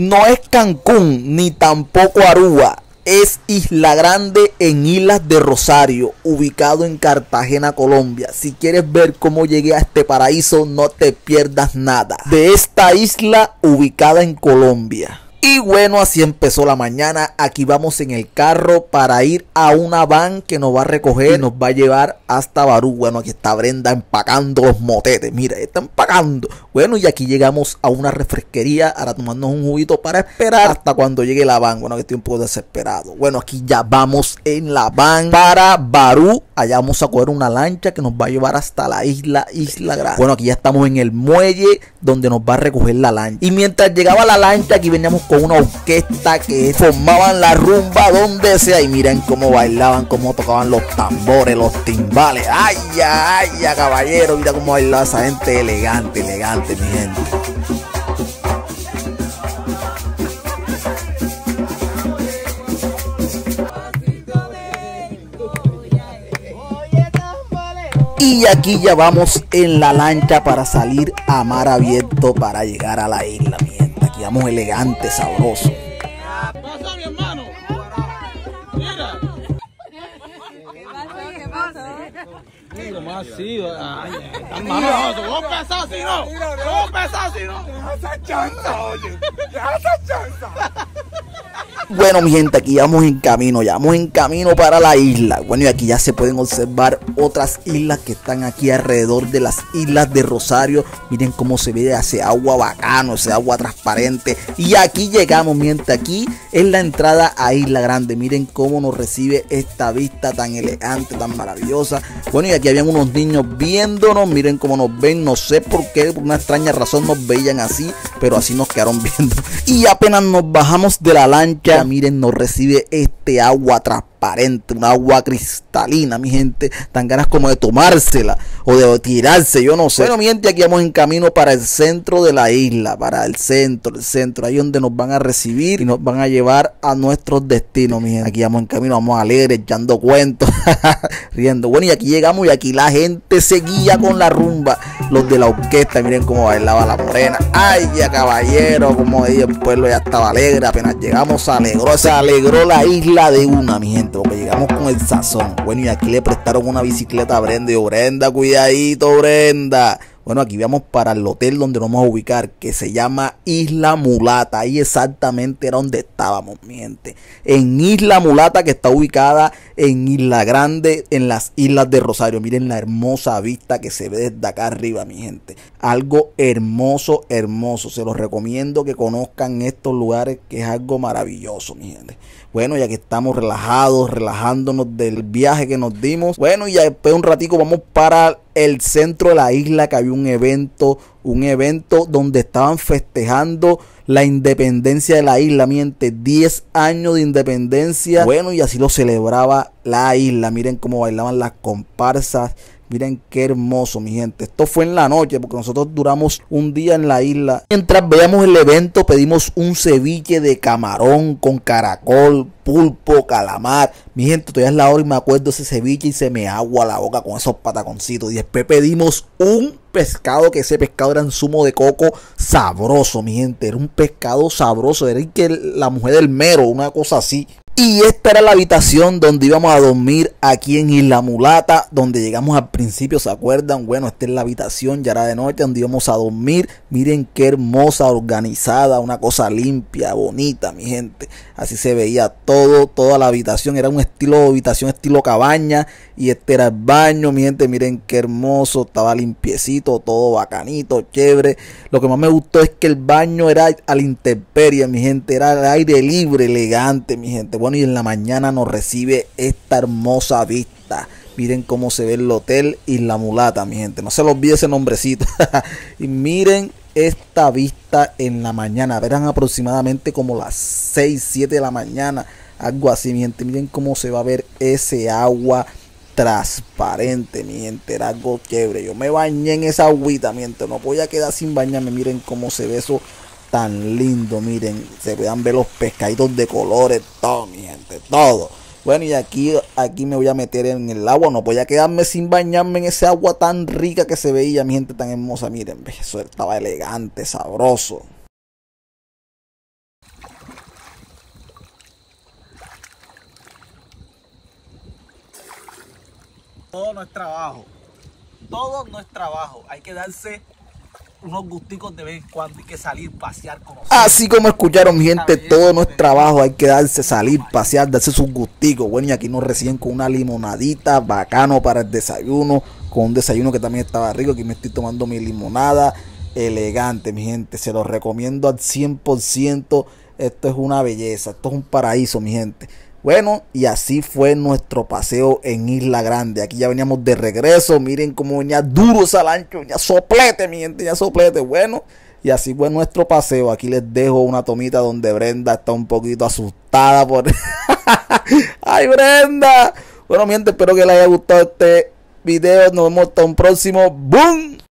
No es Cancún ni tampoco Aruba. Es Isla Grande en Islas de Rosario, ubicado en Cartagena, Colombia. Si quieres ver cómo llegué a este paraíso, no te pierdas nada de esta isla ubicada en Colombia. Y bueno, así empezó la mañana. Aquí vamos en el carro para ir a una van que nos va a recoger y nos va a llevar hasta Barú. Bueno, aquí está Brenda empacando los motetes. Mira, está empacando. Bueno, y aquí llegamos a una refresquería. Ahora tomarnos un juguito para esperar hasta cuando llegue la van. Bueno, que estoy un poco desesperado. Bueno, aquí ya vamos en la van para Barú. Allá vamos a coger una lancha que nos va a llevar hasta la isla, Isla Grande. Bueno, aquí ya estamos en el muelle donde nos va a recoger la lancha. Y mientras llegaba la lancha, aquí veníamos con una orquesta que formaban la rumba donde sea. Y miren cómo bailaban, cómo tocaban los tambores, los timbales. Ay, ay, ay, caballero, mira cómo bailaba esa gente elegante, elegante, mi gente. Y aquí ya vamos en la lancha para salir a mar abierto para llegar a la isla, mi digamos, elegante, sabroso. pasó, mi hermano? Mira. ¿Qué pasó? ¿Cómo así? Ay, tan malo. ¿Cómo así, no? ¿Cómo empezó así, no? Esa chanza, oye. Esa chanza. Bueno, mi gente, aquí vamos en camino, ya vamos en camino para la isla. Bueno, y aquí ya se pueden observar otras islas que están aquí alrededor de las islas de Rosario. Miren cómo se ve ese agua bacano, ese agua transparente. Y aquí llegamos, mi gente, aquí es la entrada a Isla Grande. Miren cómo nos recibe esta vista tan elegante, tan maravillosa. Bueno, y aquí habían unos niños viéndonos. Miren cómo nos ven, no sé por qué, por una extraña razón nos veían así, pero así nos quedaron viendo. Y apenas nos bajamos de la lancha miren, nos recibe este agua transparente, un agua cristalina, mi gente, tan ganas como de tomársela o de tirarse, yo no sé. Bueno, mi gente, aquí vamos en camino para el centro de la isla, para el centro, el centro, ahí donde nos van a recibir y nos van a llevar a nuestros destinos, mi gente. Aquí vamos en camino, vamos alegres, echando cuentos, riendo. Bueno, y aquí llegamos y aquí la gente seguía con la rumba los de la orquesta, miren cómo bailaba la morena. Ay, ya caballero, como ahí el pueblo ya estaba alegre, apenas llegamos se alegró, se alegró la isla de una, mi gente, porque llegamos con el sazón. Bueno, y aquí le prestaron una bicicleta a Brenda y Brenda, cuidadito, Brenda. Bueno, aquí vamos para el hotel donde nos vamos a ubicar, que se llama Isla Mulata. Ahí exactamente era donde estábamos, mi gente. En Isla Mulata, que está ubicada en Isla Grande, en las Islas de Rosario. Miren la hermosa vista que se ve desde acá arriba, mi gente. Algo hermoso, hermoso. Se los recomiendo que conozcan estos lugares, que es algo maravilloso, mi gente. Bueno, ya que estamos relajados, relajándonos del viaje que nos dimos. Bueno, y ya después de un ratico vamos para el centro de la isla que había un evento, un evento donde estaban festejando la independencia de la isla, miente, 10 años de independencia. Bueno, y así lo celebraba la isla. Miren cómo bailaban las comparsas. Miren qué hermoso, mi gente. Esto fue en la noche porque nosotros duramos un día en la isla. Mientras veíamos el evento, pedimos un ceviche de camarón con caracol, pulpo, calamar. Mi gente, todavía es la hora y me acuerdo ese ceviche y se me agua la boca con esos pataconcitos. Y después pedimos un pescado, que ese pescado era en zumo de coco sabroso, mi gente. Era un pescado sabroso. Era que la mujer del mero, una cosa así. Y esta era la habitación donde íbamos a dormir aquí en Isla Mulata, donde llegamos al principio, ¿se acuerdan? Bueno, esta es la habitación, ya era de noche, donde íbamos a dormir. Miren qué hermosa, organizada, una cosa limpia, bonita, mi gente. Así se veía todo, toda la habitación. Era un estilo de habitación, estilo cabaña. Y este era el baño, mi gente. Miren qué hermoso, estaba limpiecito, todo bacanito, chévere. Lo que más me gustó es que el baño era a la intemperie, mi gente. Era al aire libre, elegante, mi gente. Bueno, y en la mañana nos recibe esta hermosa vista. Miren cómo se ve el hotel y la mulata, mi gente. No se los olvide ese nombrecito. y miren esta vista en la mañana. Verán aproximadamente como las 6, 7 de la mañana. Algo así, mi gente. Miren cómo se va a ver ese agua transparente, mi gente. Era algo chévere. Yo me bañé en esa agüita, mi gente. No voy a quedar sin bañarme. Miren cómo se ve eso tan lindo, miren, se puedan ver los pescaditos de colores, todo, mi gente, todo. Bueno, y aquí, aquí me voy a meter en el agua, no voy a quedarme sin bañarme en ese agua tan rica que se veía, mi gente tan hermosa, miren, eso estaba elegante, sabroso. Todo no es trabajo, todo no es trabajo, hay que darse unos gusticos de vez en cuando. Hay que salir, pasear, conocer. Así como escucharon, mi gente, todo no es trabajo, hay que darse, salir, pasear, darse sus gusticos. Bueno, y aquí nos reciben con una limonadita, bacano para el desayuno, con un desayuno que también estaba rico. Aquí me estoy tomando mi limonada, elegante, mi gente. Se los recomiendo al 100%. Esto es una belleza, esto es un paraíso, mi gente. Bueno, y así fue nuestro paseo en Isla Grande. Aquí ya veníamos de regreso. Miren cómo venía duro esa lancha, venía soplete, mi gente, ya soplete. Bueno, y así fue nuestro paseo. Aquí les dejo una tomita donde Brenda está un poquito asustada por. ¡Ay, Brenda! Bueno, mi gente, espero que les haya gustado este video. Nos vemos hasta un próximo. ¡Boom!